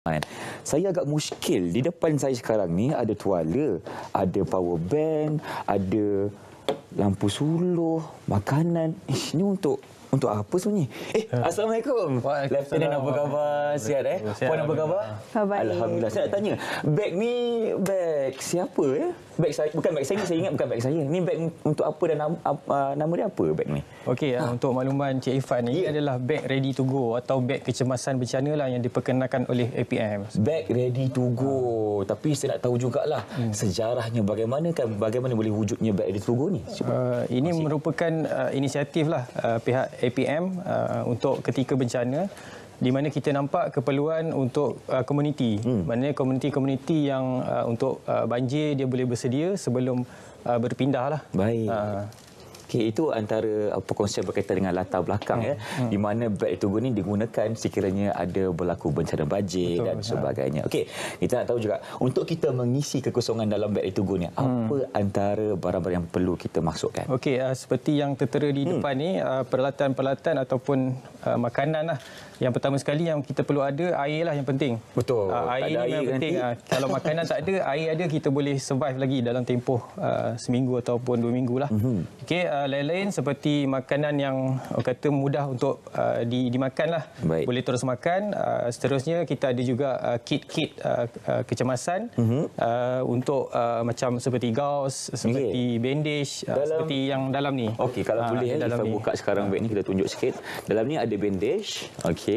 Kan? Saya agak muskil. Di depan saya sekarang ni ada tuala, ada power bank, ada lampu suluh, makanan. Ish, ni untuk untuk apa sebenarnya? Eh, Assalamualaikum. Lieutenant apa khabar? Sihat eh? Puan apa khabar? Alhamdulillah. Saya nak tanya, beg ni beg siapa ya? Beg saya, bukan beg saya, saya ingat bukan beg saya. Ni beg untuk apa dan nama, uh, nama dia apa beg ni? Okey, ha. untuk makluman Cik Ifan, ini Ya. adalah beg ready to go atau beg kecemasan bencana lah yang diperkenalkan oleh APM. Bag ready to go. Tapi saya nak tahu jugalah hmm. sejarahnya bagaimana kan bagaimana boleh wujudnya bag ready to go ni. Cuba. Uh, ini merupakan uh, inisiatif lah uh, pihak APM uh, untuk ketika bencana di mana kita nampak keperluan untuk uh, komuniti. Hmm. Maknanya komuniti-komuniti yang uh, untuk uh, banjir dia boleh bersedia sebelum uh, berpindah lah. Baik. Uh, Okey, itu antara apa konsep berkaitan dengan latar belakang ya. Di mana bag ready to go ni digunakan sekiranya ada berlaku bencana banjir Betul, dan sebagainya. Okey, kita nak tahu juga untuk kita mengisi kekosongan dalam bag ready to go ni, apa antara barang-barang yang perlu kita masukkan? Okey, uh, seperti yang tertera di hmm. depan ni, uh, peralatan-peralatan ataupun uh, makanan lah. Yang pertama sekali yang kita perlu ada, air lah yang penting. Betul. Uh, air ni memang air penting. Uh, kalau makanan tak ada, air ada, kita boleh survive lagi dalam tempoh uh, seminggu ataupun dua minggu lah. Mhm. Mm-hmm. Okey, uh, lain-lain seperti makanan yang orang kata mudah untuk uh, di, dimakan lah. Baik. Boleh terus makan. Uh, seterusnya kita ada juga uh, kit-kit uh, uh, kecemasan mm-hmm. uh, untuk uh, macam seperti gaus, seperti bandage, uh, Dalam- seperti yang dalam ni. Okey, kalau Ah, boleh dalam Ifan ni. buka sekarang beg ni kita tunjuk sikit. Dalam ni ada bandage, okey.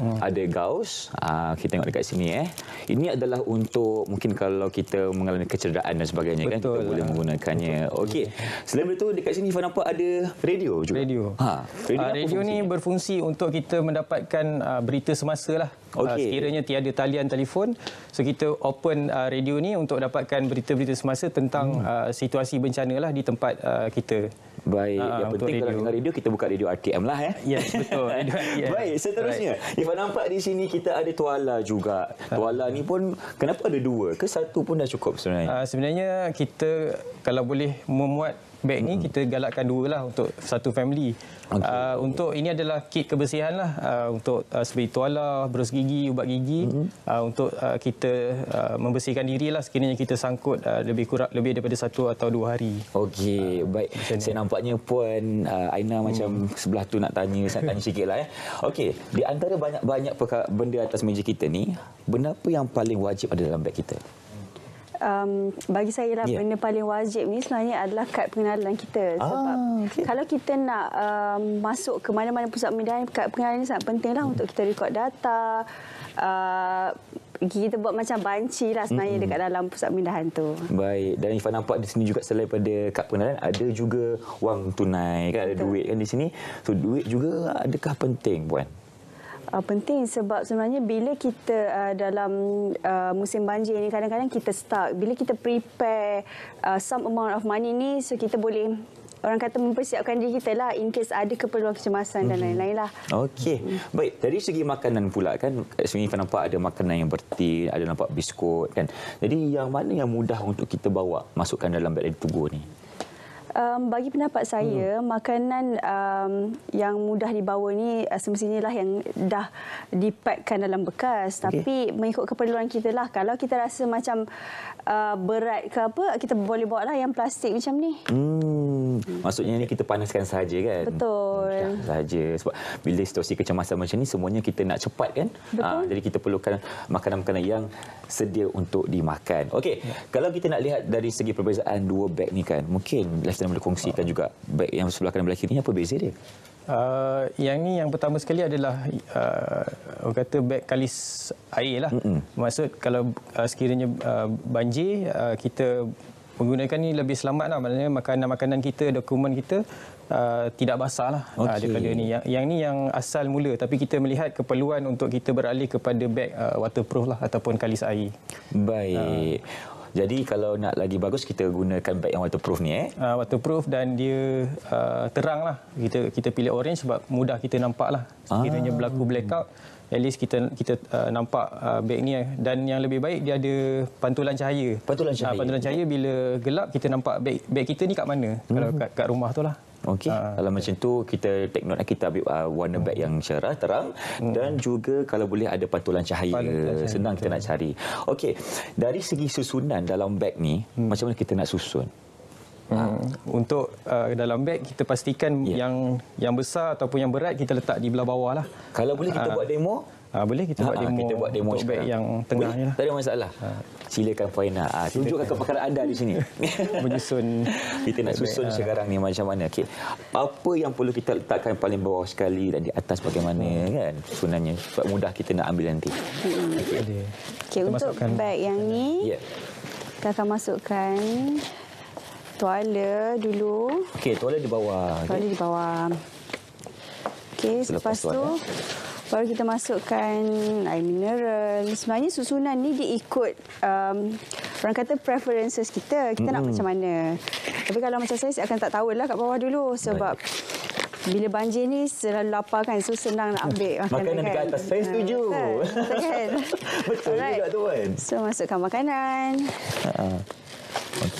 Hmm. Ada gaus. Ah kita tengok dekat sini eh. Ini adalah untuk mungkin kalau kita mengalami kecederaan dan sebagainya kan kita Betul. boleh menggunakannya. Okey. Selain itu dekat sini Ifan nampak ada radio juga. Radio. Ha, radio, uh, apa radio ni berfungsi untuk kita mendapatkan uh, berita semasa lah. Uh, Okey. sekiranya tiada talian telefon, so kita open uh, radio ni untuk dapatkan berita-berita semasa tentang hmm. uh, situasi bencana lah di tempat uh, kita. Baik, Ah, yang penting kalau radio. dengar radio kita buka radio RTM lah eh. Yes, betul. Radio RTM. Baik, seterusnya. Ifan nampak di sini kita ada tuala juga. Tuala ni pun kenapa ada dua? Ke satu pun dah cukup sebenarnya? Uh, sebenarnya kita kalau boleh memuat beg ni kita galakkan dua lah untuk satu family. Okey. Uh, untuk ini adalah kit kebersihan lah uh, untuk uh, seperti tuala, berus gigi, ubat gigi uh, untuk uh, kita uh, membersihkan diri lah sekiranya kita sangkut uh, lebih kurang lebih daripada satu atau dua hari. Okey, baik. Saya nampaknya Puan uh, Aina macam sebelah tu nak tanya, saya tanya sikit lah. Eh. Okey, di antara banyak-banyak benda atas meja kita ni, benda apa yang paling wajib ada dalam beg kita? Um, bagi saya lah yeah. benda paling wajib ni sebenarnya adalah kad pengenalan kita sebab Ah, okey. kalau kita nak um, masuk ke mana-mana pusat pemindahan kad pengenalan ni sangat penting lah untuk kita rekod data uh, kita buat macam banci lah sebenarnya mm-hmm. dekat dalam pusat pemindahan tu Baik, dan Ifan nampak di sini juga selain pada kad pengenalan, ada juga wang tunai, kan? ada duit kan di sini. So, duit juga adakah penting, Puan? Uh, penting sebab sebenarnya bila kita uh, dalam uh, musim banjir ni kadang-kadang kita stuck. Bila kita prepare uh, some amount of money ni so kita boleh orang kata mempersiapkan diri kita lah in case ada keperluan kecemasan dan lain-lain lah. Okey. Baik, dari segi makanan pula kan, sini Ifan nampak ada makanan yang bertin, ada nampak biskut kan. Jadi yang mana yang mudah untuk kita bawa masukkan dalam beg ready to go ni? Um, bagi pendapat saya, hmm. makanan um, yang mudah dibawa ni uh, semestinya lah yang dah dipackkan dalam bekas. Okey. Tapi mengikut keperluan kita lah. Kalau kita rasa macam uh, berat ke apa, kita boleh bawa lah yang plastik macam ni. Hmm, maksudnya ni kita panaskan saja kan? Betul. Mudah saja sebab bila situasi kecemasan macam ni semuanya kita nak cepat kan? Betul. jadi kita perlukan makanan-makanan yang sedia untuk dimakan. Okey, kalau kita nak lihat dari segi perbezaan dua beg ni kan, mungkin Lieutenant boleh kongsikan juga beg yang sebelah kanan belah kiri ni apa beza dia? Uh, yang ni yang pertama sekali adalah uh, orang kata beg kalis air lah. Mm-mm. Maksud kalau uh, sekiranya uh, banjir uh, kita menggunakan ni lebih selamat lah. Maknanya makanan-makanan kita, dokumen kita uh, tidak basah lah okay. uh, Okey. daripada ni. Yang, yang ni yang asal mula. Tapi kita melihat keperluan untuk kita beralih kepada beg uh, waterproof lah ataupun kalis air. Baik. Jadi kalau nak lagi bagus kita gunakan beg yang waterproof ni eh. uh, waterproof dan dia uh, terang lah. Kita kita pilih orange sebab mudah kita nampak lah. Sekiranya Ah. berlaku blackout, at least kita kita uh, nampak uh, beg ni dan yang lebih baik dia ada pantulan cahaya. Pantulan cahaya. Uh, pantulan cahaya bila gelap kita nampak beg beg kita ni kat mana? Hmm. Kalau kat, kat rumah tu lah. Okey, Ah, kalau macam tu kita take note kita ambil uh, warna beg yang cerah, terang dan juga kalau boleh ada pantulan cahaya. Pantulan cahaya, Senang kita nak cari. Okey, dari segi susunan dalam beg ni, macam mana kita nak susun? Hmm. Untuk uh, dalam beg kita pastikan Ya. yang yang besar ataupun yang berat kita letak di belah bawah lah. Kalau boleh kita Ah. buat demo, Uh, boleh kita buat Ah, demo, kita buat demo untuk beg yang tengah Boleh? ni lah. Tak ada masalah. Silakan Faina. Ah, tunjukkan kepakaran anda di sini. Menyusun kita nak susun ah. sekarang ni macam mana? Okey. Apa yang perlu kita letakkan paling bawah sekali dan di atas bagaimana kan susunannya supaya mudah kita nak ambil nanti. Boleh. Okey, Kita untuk masukkan- beg yang ni, Ya. kita akan masukkan tuala dulu. Okey, tuala di bawah. Tuala di bawah. Okey, Selepas lepas tu tuala. baru kita masukkan air mineral. Sebenarnya susunan ni dia ikut um, orang kata preferences kita. Kita nak macam mana. Tapi kalau macam saya, saya akan tak tahulah kat bawah dulu sebab bila banjir ni selalu lapar kan so senang nak ambil makanan, Makanan dekat kan. atas. Saya setuju. Betul kan? Betul juga tu kan. So masukkan makanan.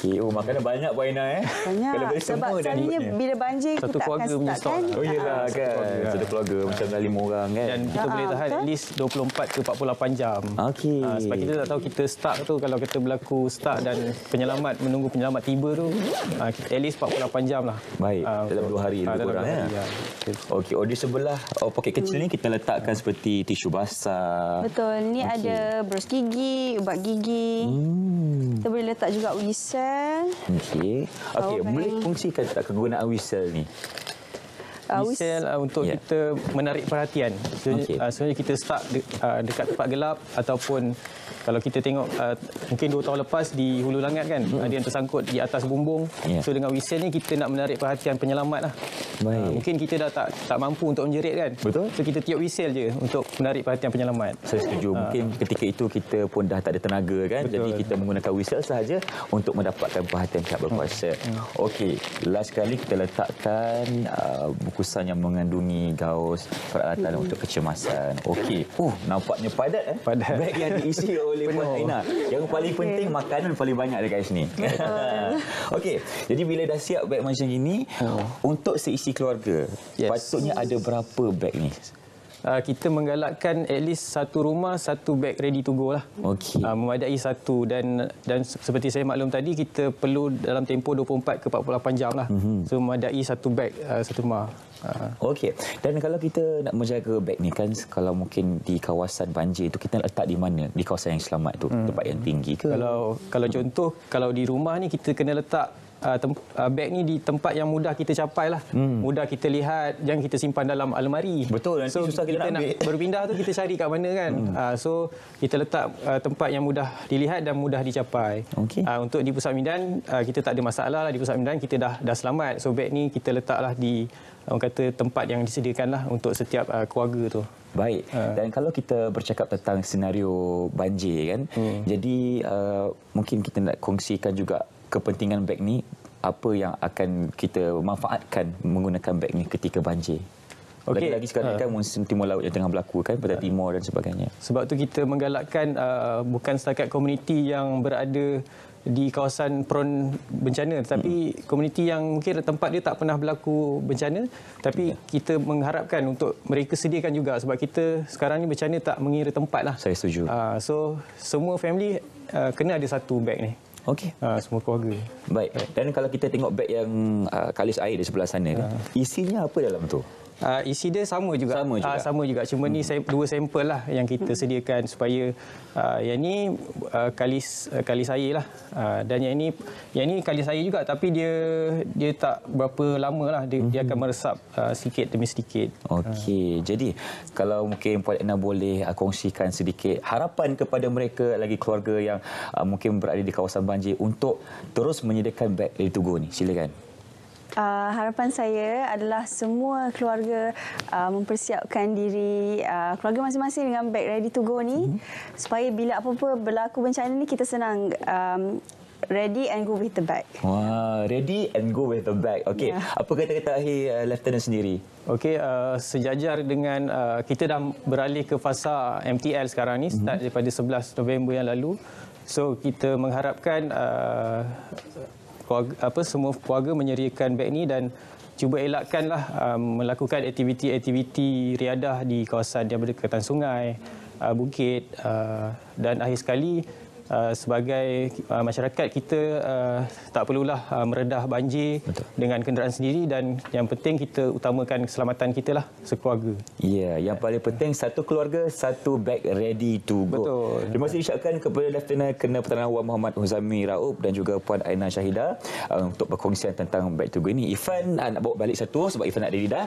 Okey, oh makanan banyak Bu Aina eh. Banyak. Kalau boleh Sebab semua dah selalunya bila banjir Satu kita akan keluarga punya start stok kan. lah. Oh iyalah Ah, kan. keluarga. Satu keluarga macam dalam lima orang kan. Dan kita Ah, boleh tahan betul. at least 24 ke 48 jam. Okey. Ah, sebab kita tak tahu kita start tu kalau kita berlaku start dan penyelamat menunggu penyelamat tiba tu kita- at least 48 jam lah. Baik, Ah, dalam dua hari lebih dalam kurang dua ya. hari, ya. Okay. Okey, oh di sebelah oh, poket kecil ni kita letakkan seperti tisu basah. Betul. Ni Okey. ada bros gigi, ubat gigi. Hmm. Kita boleh letak juga whistle. Okey. Okey, Power boleh bank. kongsikan tak kegunaan whistle ni? Uh, Whistle uh, untuk Ya. kita menarik perhatian. Sebenarnya, Okey. uh, sebenarnya kita start de, uh, dekat tempat gelap ataupun kalau kita tengok uh, mungkin dua tahun lepas di Hulu Langat kan hmm. ada yang tersangkut di atas bumbung. Ya. So dengan whistle ni kita nak menarik perhatian penyelamat lah. Baik. Uh, mungkin kita dah tak tak mampu untuk menjerit kan. Betul. So kita tiup whistle je untuk menarik perhatian penyelamat. Saya setuju. Mungkin ketika itu kita pun dah tak ada tenaga kan. Betul. Jadi kita menggunakan whistle sahaja untuk mendapatkan perhatian pihak berkuasa. Okey, last kali kita letakkan uh, bukusan yang mengandungi gaus peralatan untuk kecemasan. Okey. Oh, nampaknya padat eh. Padat. Beg yang diisi oleh Puan Aina. Yang paling penting makanan paling banyak dekat sini. Okey, jadi bila dah siap beg macam ini, untuk seisi keluarga, Yes. patutnya ada berapa beg ni? Uh, kita menggalakkan at least satu rumah satu beg ready to go lah. Okey. Uh, memadai satu dan dan se- seperti saya maklum tadi kita perlu dalam tempoh 24 ke 48 jam lah. Mm-hmm. So memadai satu beg uh, satu rumah. Uh, Okey. Dan kalau kita nak menjaga beg ni kan kalau mungkin di kawasan banjir tu kita letak di mana? Di kawasan yang selamat tu, hmm. tempat yang tinggi ke? kalau kalau contoh kalau di rumah ni kita kena letak uh, uh, beg ni di tempat yang mudah kita capai lah. Hmm. Mudah kita lihat, jangan kita simpan dalam almari. Betul, nanti so, susah kita nak ambil. berpindah tu kita cari kat mana kan. Hmm. Uh, so kita letak uh, tempat yang mudah dilihat dan mudah dicapai. Okey. Uh, untuk di Pusat Midan uh, kita tak ada masalah lah di Pusat Midan kita dah dah selamat. So beg ni kita letaklah di orang kata tempat yang disediakan lah untuk setiap uh, keluarga tu. Baik. Dan kalau kita bercakap tentang senario banjir kan. Hmm. Jadi uh, mungkin kita nak kongsikan juga kepentingan beg ni apa yang akan kita manfaatkan menggunakan beg ni ketika banjir. Okey. Lagi-lagi sekarang kan musim timur laut yang tengah berlaku kan pada timur dan sebagainya. Sebab tu kita menggalakkan uh, bukan setakat komuniti yang berada di kawasan prone bencana tetapi hmm. komuniti yang mungkin tempat dia tak pernah berlaku bencana tapi kita mengharapkan untuk mereka sediakan juga sebab kita sekarang ni bencana tak mengira tempat lah. Saya setuju. Uh, so semua family uh, kena ada satu beg ni. Okey. Uh, semua keluarga. Baik. Dan kalau kita tengok beg yang uh, kalis air di sebelah sana kan, isinya apa dalam tu? Uh, isi dia sama juga. Sama juga. Uh, sama juga. Cuma ni saya dua sampel lah yang kita sediakan supaya uh, yang ni uh, kalis uh, kalis air lah. Uh, dan yang ni yang ni kalis air juga tapi dia dia tak berapa lama lah dia, dia akan meresap uh, sikit demi sedikit. Okey, jadi kalau mungkin Puan Ena boleh uh, kongsikan sedikit harapan kepada mereka lagi keluarga yang uh, mungkin berada di kawasan banjir untuk terus menyediakan beg ready to go ni. Silakan. Uh, harapan saya adalah semua keluarga uh, mempersiapkan diri uh, keluarga masing-masing dengan beg ready to go ni mm-hmm. supaya bila apa-apa berlaku bencana ni kita senang um, ready and go with the bag. Wah, ready and go with the bag. Okey, Ya. apa kata-kata akhir uh, Lieutenant sendiri? Okey, uh, sejajar dengan uh, kita dah beralih ke fasa MTL sekarang ni start daripada 11 November yang lalu. So kita mengharapkan uh, keluarga, apa semua keluarga menyediakan beg ni dan cuba elakkanlah uh, melakukan aktiviti-aktiviti riadah di kawasan yang berdekatan sungai, uh, bukit uh, dan akhir sekali uh, sebagai uh, masyarakat kita uh, tak perlulah uh, meredah banjir Betul. dengan kenderaan sendiri dan yang penting kita utamakan keselamatan kita lah sekeluarga. Ya, yeah, yang paling penting satu keluarga satu bag ready to go. Betul. Terima kasih diucapkan kepada Lieutenant Kena Pertahanan Wan Muhammad Huzami Raub dan juga Puan Aina Syahida uh, untuk berkongsian tentang bag to go ini. Ifan uh, nak bawa balik satu sebab Ifan nak ready dah.